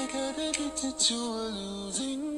I got addicted to a losing.